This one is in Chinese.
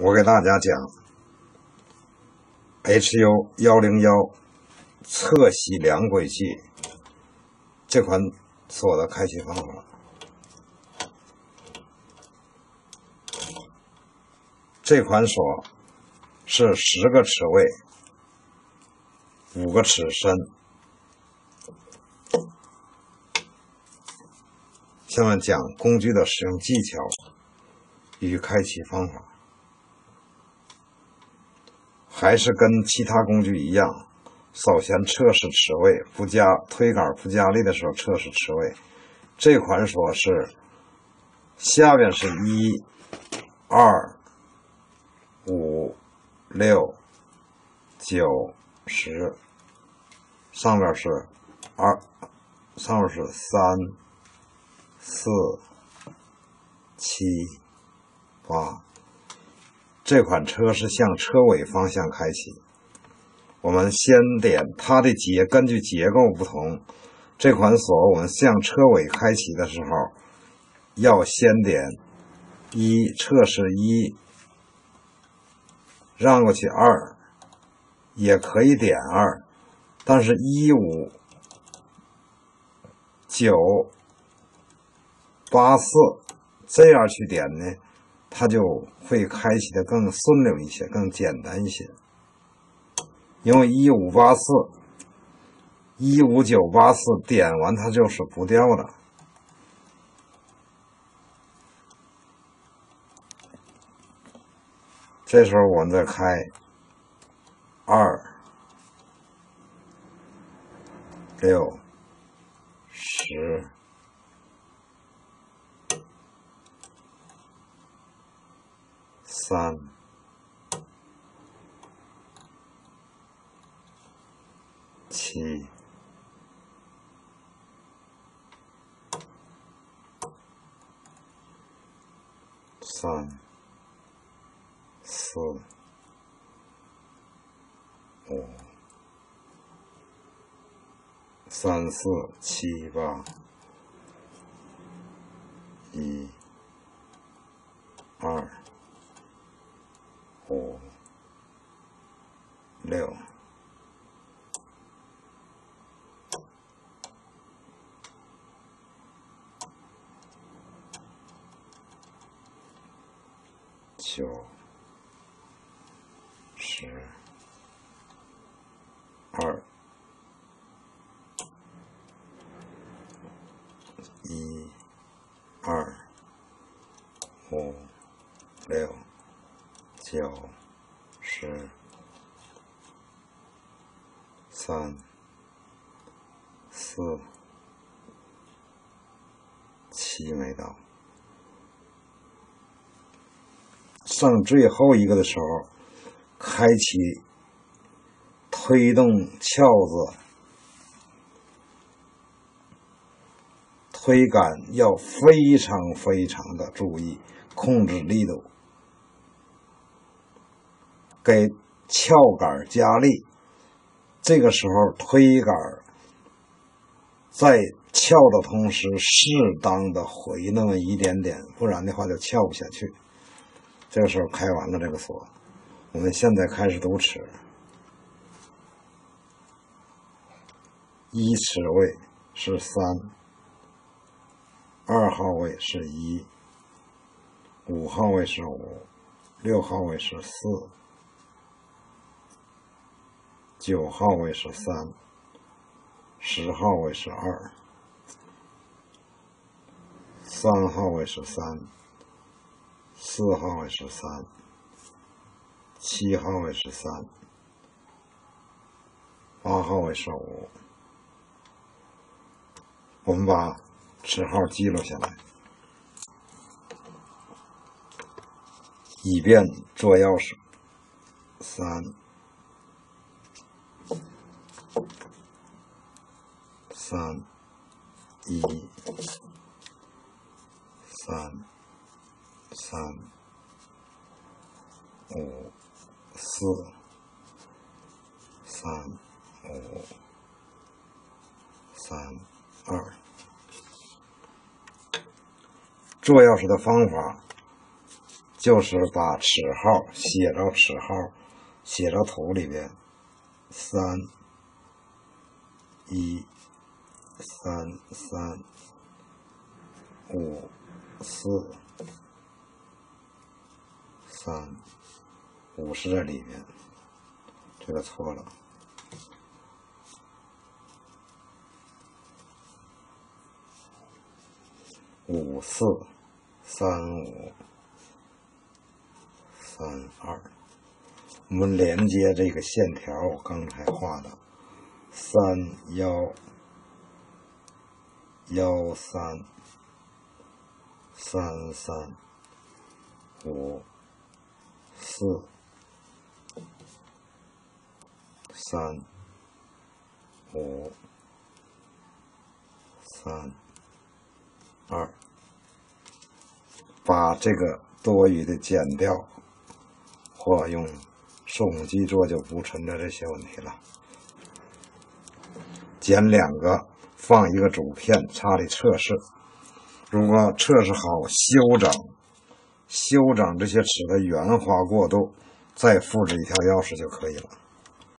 我给大家讲 HU 幺零幺侧吸两轨器这款锁的开启方法。这款锁是十个齿位，五个齿深。下面讲工具的使用技巧与开启方法，还是跟其他工具一样，首先测试齿位，不加推杆不加力的时候测试齿位。这款锁是下边是一、二。五、六、九、十，上面是二，上面是三、四、七、八。这款车是向车尾方向开启。我们先点它的结，根据结构不同，这款锁我们向车尾开启的时候，要先点一，测试一。让过去二，也可以点二，但是一五九八四这样去点呢，它就会开启的更顺溜一些，更简单一些。因为一五八四、一五九八四点完它就是不掉的。这时候我们再开二六十三七。三。四、五、三、四、七、八、一、二、五、六、九。十、二、一、二、五、六、九、十、三、四、七没到，剩最后一个的时候。开启推动鞘子，推杆要非常非常的注意控制力度，给鞘杆加力。这个时候推杆在翘的同时，适当的回那么一点点，不然的话就翘不下去。这个时候开完了这个锁。我们现在开始读齿，一齿位是三，二号位是一，五号位是五，六号位是四，九号位是三，十号位是二，三号位是三，四号位是三。七号位是三，八号位是五，我们把尺号记录下来，以便做钥匙。三，三，一，三，三，五。四、三、五、三、二。做钥匙的方法就是把尺号写到尺号，写到图里边，三一三三五四三五是在里面，这个错了。五四三五三二，我们连接这个线条，我刚才画的三幺幺三三三五四三五三。二，把这个多余的剪掉，或用数目机做，就不存在这些问题了。剪两个，放一个主片，插里测试。如果测试好，修整，修整这些齿的圆滑过渡，再复制一条钥匙就可以了。